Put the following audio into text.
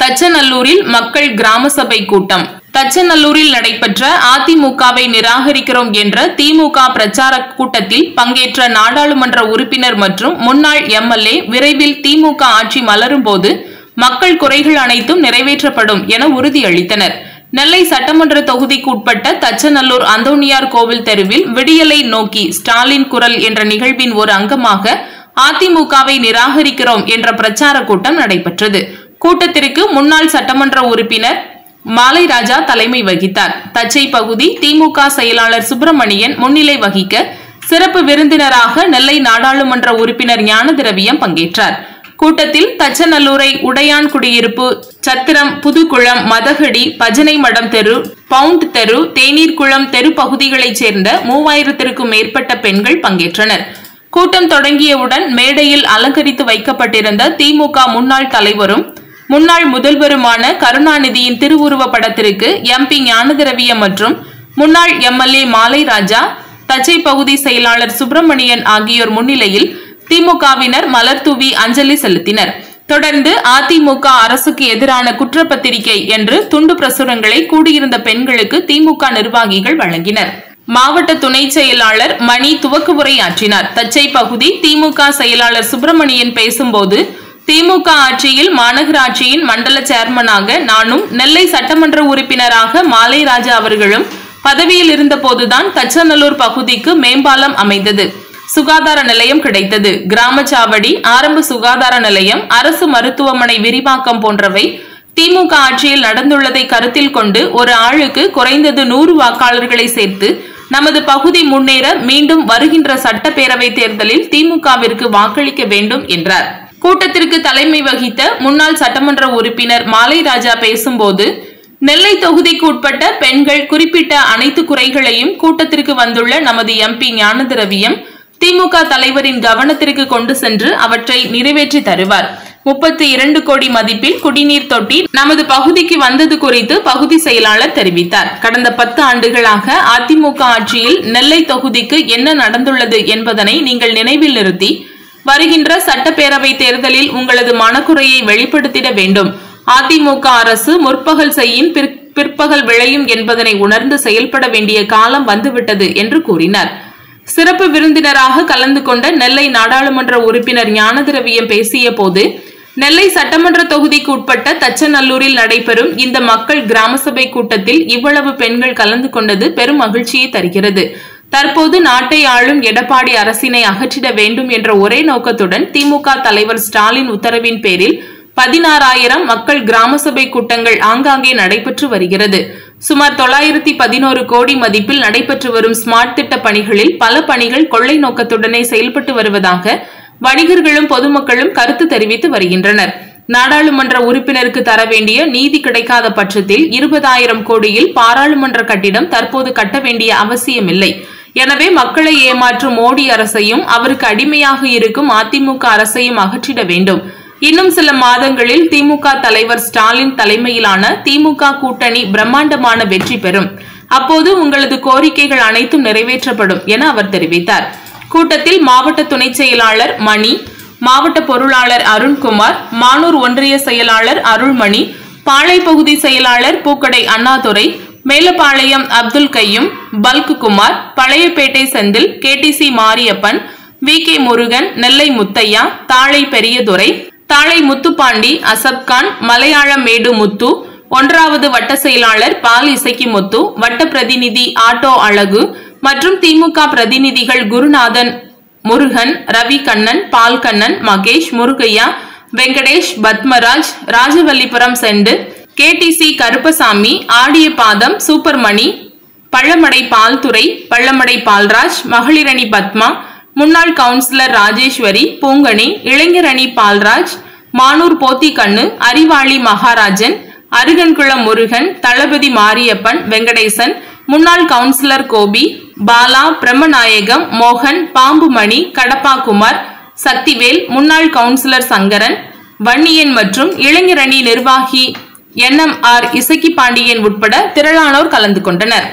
தச்சநல்லூரில் மக்கள் கிராம சபை கூட்டம். தச்சநல்லூரில் நடைபெற்ற அதிமுகவை நிராகரிக்கிறோம் என்ற திமுக பிரச்சார கூட்டத்தில் பங்கேற்ற நாடாளுமன்ற உறுப்பினர் மற்றும் முன்னாள் எம்எல்ஏ விரைவில் திமுக ஆட்சி மலரும் போது மக்கள் குறைகள் அனைத்தும் நிறைவேற்றப்படும் என உறுதியளித்தனர். நெல்லை சட்டமன்ற தொகுதிக்குட்பட்ட தச்சநல்லூர் அந்தோனியார் கோவில் தெருவில் விடியலை நோக்கி ஸ்டாலின் குரல் என்ற நிகழ்வின் ஒரு அங்கமாக அதிமுகவை நிராகரிக்கிறோம் என்ற பிரச்சார கூட்டம் நடைபெற்றது. கூட்டத்திற்கு முன்னாள் சட்டமன்ற உறுப்பினர் மாலை ராஜா தலைமை வகித்தார். தச்சை பகுதி திமுக செயலாளர் சுப்பிரமணியன் முன்னிலை வகிக்க சிறப்பு விருந்தினராக நெல்லை நாடாளுமன்ற உறுப்பினர் ஞான திரவியம் பங்கேற்றார். கூட்டத்தில் தச்சநல்லூரை உடையான் குடியிருப்பு சத்திரம் புதுக்குளம் மதகடி பஜனை மடம் தெரு பவுண்ட் தெரு தேநீர்குளம் தெரு பகுதிகளைச் சேர்ந்த மூவாயிரத்திற்கும் மேற்பட்ட பெண்கள் பங்கேற்றனர். கூட்டம் தொடங்கியவுடன் மேடையில் அலங்கரித்து வைக்கப்பட்டிருந்த திமுக முன்னாள் தலைவரும் முன்னாள் முதல்வருமான கருணாநிதியின் திருவுருவ படத்திற்கு எம்பி ஞானதிரவியம் மற்றும் முன்னாள் எம்எல்ஏ மாலை ராஜா தச்சை பகுதி செயலாளர் சுப்பிரமணியன் ஆகியோர் முன்னிலையில் திமுகவினர் மலர் தூவி அஞ்சலி செலுத்தினர். தொடர்ந்து அதிமுக அரசுக்கு எதிரான குற்றப்பத்திரிகை என்று துண்டு பிரசுரங்களை கூடியிருந்த பெண்களுக்கு திமுக நிர்வாகிகள் வழங்கினர். மாவட்ட துணை செயலாளர் மணி துவக்கு உரையாற்றினார் தச்சை பகுதி திமுக செயலாளர் சுப்பிரமணியன் பேசும்போது திமுக ஆட்சியில் மாநகராட்சியின் மண்டல சேர்மனாக நானும் நெல்லை சட்டமன்ற உறுப்பினராக மாலை ராஜா அவர்களும் பதவியில் இருந்தபோதுதான் தச்சநல்லூர் பகுதிக்கு மேம்பாலம் அமைந்தது. சுகாதார நிலையம் கிடைத்தது. கிராமச்சாவடி ஆரம்ப சுகாதார நிலையம் அரசு மருத்துவமனை விரிவாக்கம் போன்றவை திமுக ஆட்சியில் நடந்துள்ளதை கருத்தில் கொண்டு ஒரு ஆளுக்கு குறைந்தது நூறு வாக்காளர்களை சேர்த்து நமது பகுதி முன்னேற மீண்டும் வருகின்ற சட்டப்பேரவை தேர்தலில் திமுகவிற்கு வாக்களிக்க வேண்டும் என்றார். கூட்டத்திற்கு தலைமை வகித்த முன்னாள் சட்டமன்ற உறுப்பினர் மாலை ராஜா பேசும்போது நெல்லை தொகுதிக்கு உட்பட்ட பெண்கள் குறிப்பிட்ட அனைத்து குறைகளையும் கூட்டத்திற்கு வந்துள்ள நமது எம்பி ஞானதிரவியம் திமுக தலைவரின் கவனத்திற்கு கொண்டு சென்று அவற்றை நிறைவேற்றி தருவார். முப்பத்தி இரண்டு கோடி மதிப்பில் குடிநீர் தொட்டி நமது பகுதிக்கு வந்தது குறித்து பகுதி செயலாளர் தெரிவித்தார். கடந்த பத்து ஆண்டுகளாக அதிமுக ஆட்சியில் நெல்லை தொகுதிக்கு என்ன நடந்துள்ளது என்பதனை நீங்கள் நினைவில் நிறுத்தி வருகின்ற சட்டப்பேரவை தேர்தலில் உங்களது மனக்குறையை வெளிப்படுத்திட வேண்டும். அதிமுக அரசு முற்பகல் செய்யும் பிற்- பிற்பகல் விளையும் என்பதனை உணர்ந்து செயல்பட வேண்டிய காலம் வந்துவிட்டது என்று கூறினார். சிறப்பு விருந்தினராக கலந்து கொண்ட நெல்லை நாடாளுமன்ற உறுப்பினர் ஞானதிரவியம் பேசிய போது நெல்லை சட்டமன்ற தொகுதிக்கு உட்பட்ட தச்சநல்லூரில் நடைபெறும் இந்த மக்கள் கிராம சபை கூட்டத்தில் இவ்வளவு பெண்கள் கலந்து கொண்டது பெரும் மகிழ்ச்சியை தருகிறது. தற்போது நாட்டை ஆளும் எடப்பாடி அரசினை அகற்றிட வேண்டும் என்ற ஒரே நோக்கத்துடன் திமுக தலைவர் ஸ்டாலின் உத்தரவின் பேரில் பதினாறாயிரம் மக்கள் கிராம சபை கூட்டங்கள் ஆங்காங்கே நடைபெற்று வருகிறது. சுமார் தொள்ளாயிரத்தி பதினோரு கோடி மதிப்பில் நடைபெற்று வரும் ஸ்மார்ட் திட்ட பணிகளில் பல பணிகள் கொள்ளை நோக்கத்துடனே செயல்பட்டு வருவதாக வணிகர்களும் பொதுமக்களும் கருத்து தெரிவித்து வருகின்றனர். நாடாளுமன்ற உறுப்பினருக்கு தர வேண்டிய நீதி கிடைக்காத பட்சத்தில் இருபதாயிரம் கோடியில் பாராளுமன்ற கட்டிடம் தற்போது கட்ட வேண்டிய அவசியமில்லை. எனவே மக்களை ஏமாற்றும் மோடி அரசையும் அவருக்கு அடிமையாக இருக்கும் அதிமுக அரசையும் அகற்றிட வேண்டும். இன்னும் சில மாதங்களில் திமுக தலைவர் ஸ்டாலின் தலைமையிலான திமுக கூட்டணி பிரம்மாண்டமான வெற்றி பெறும். அப்போது உங்களது கோரிக்கைகள் அனைத்தும் நிறைவேற்றப்படும் என அவர் தெரிவித்தார். கூட்டத்தில் மாவட்ட துணை செயலாளர் மணி மாவட்ட பொருளாளர் அருண்குமார் மானூர் ஒன்றிய செயலாளர் அருள்மணி பாளை பகுதி செயலாளர் பூக்கடை Annadurai Melapalayam Abdul Kaiyum bulk Kumar Palayapettai Senthil KTC Mariappan V K Murugan Nellai Muthaiah Thazhai Periyadurai Thazhai Muthupandi அசப்கான் Malayalam மேடு முத்து ஒன்றாவது வட்ட செயலாளர் பால் இசக்கி முத்து வட்ட பிரதிநிதி ஆட்டோ அழகு மற்றும் திமுக பிரதிநிதிகள் குருநாதன் முருகன் ரவி கண்ணன் பால்கண்ணன் மகேஷ் முருகையா வெங்கடேஷ் பத்மராஜ் ராஜவல்லிபுரம் செண்டு கேடிசி கருப்பசாமி ஆடிய பாதம் சூப்பர்மணி பள்ளமடை பால்துறை பள்ளமடை பால்ராஜ் மகளிரணி பத்மா முன்னாள் கவுன்சிலர் ராஜேஸ்வரி பூங்கணி இளைஞரணி பால்ராஜ் மானூர் போத்திக்கண்ணு அறிவாளி மகாராஜன் அருகன்குளம் முருகன் தளபதி மாரியப்பன் வெங்கடேசன் முன்னாள் கவுன்சிலர் கோபி பாலா பிரம்மநாயகம் மோகன் பாம்புமணி கடப்பாகுமார் சக்திவேல் முன்னாள் கவுன்சிலர் சங்கரன் வன்னியன் மற்றும் இளைஞரணி நிர்வாகி என் எம்ஆர் இசக்கி பாண்டியன் உட்பட திரளானோர் கலந்து கொண்டனர்.